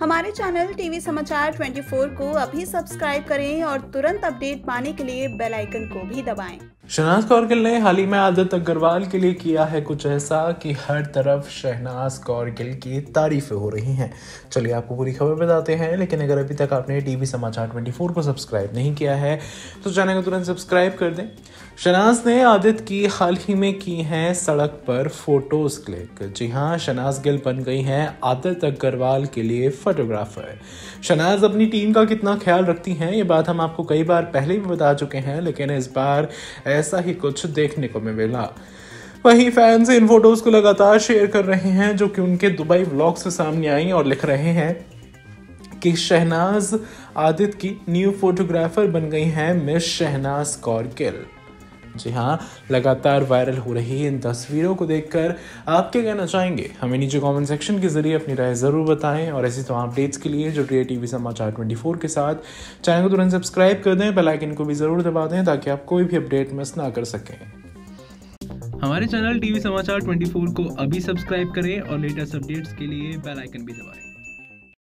हमारे channel TV समाचार 24 को अभी सब्सक्राइब करें और तुरंत अपडेट पाने के लिए बेल आइकन को भी दबाएँ। शहनाज कौर गिल ने हाल ही में आदत अग्रवाल के लिए किया है कुछ ऐसा कि हर तरफ़ शहनाज कौर गिल की तारीफें हो रही हैं। चलिए आपको पूरी खबर बताते हैं, लेकिन अगर अभी तक आपने टीवी समाचार 24 को सब्सक्राइब नहीं किया है तो चैनल को तुरंत सब्सक्राइब कर दें। शनाज ने आदित की हाल ही में की हैं सड़क पर फ़ोटोज़ क्लिक। जी हाँ शनाज गिल बन गई हैं आदित अग्रवाल के लिए फोटोग्राफर। शनाज अपनी टीम का कितना ख्याल रखती हैं, ये बात हम आपको कई बार पहले भी बता चुके हैं, लेकिन इस बार ऐसा ही कुछ देखने को मिला। वहीं फैंस इन फ़ोटोज़ को लगातार शेयर कर रहे हैं, जो कि उनके दुबई व्लॉग से सामने आई और लिख रहे हैं कि शहनाज आदित की न्यू फोटोग्राफर बन गई हैं मिस शहनाज कौर गिल। जी हाँ लगातार वायरल हो रही इन तस्वीरों को देखकर। आप क्या कहना चाहेंगे? हमें नीचे कमेंट सेक्शन के ज़रिए अपनी राय ज़रूर बताएँ और ऐसी तमाम अपडेट्स के लिए जो टी टीवी समाचार 24 के साथ चैनल को तुरंत सब्सक्राइब कर दें बेल आइकन को भी ज़रूर दबा दें ताकि आप कोई भी अपडेट मिस ना कर सकें। हमारे चैनल टीवी समाचार 24 को अभी सब्सक्राइब करें और लेटेस्ट अपडेट्स के लिए बेल आइकन भी दबाएँ।